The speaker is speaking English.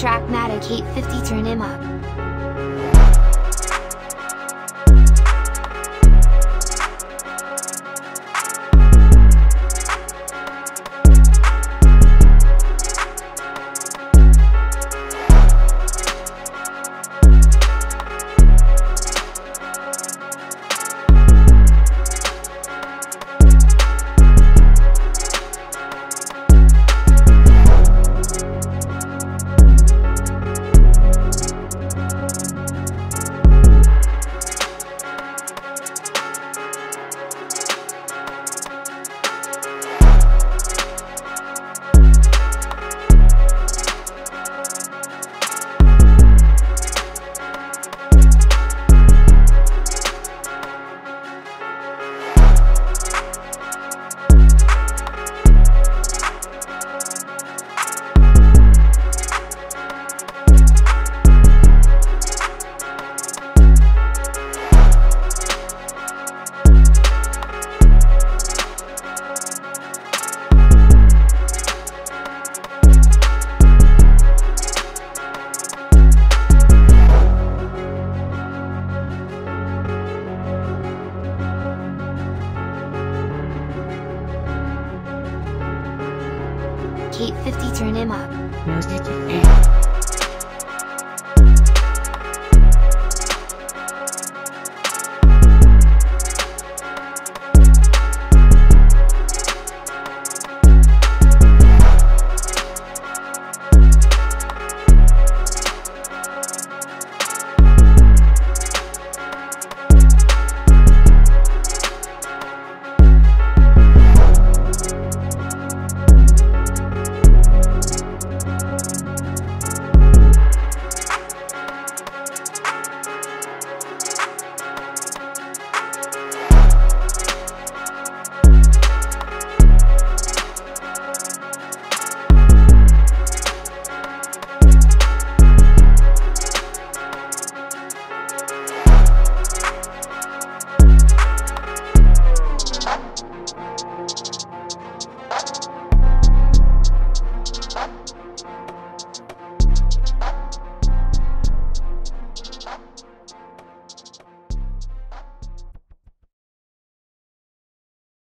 Trackmatic 850 turn him up. Kate 50 turn him up. Music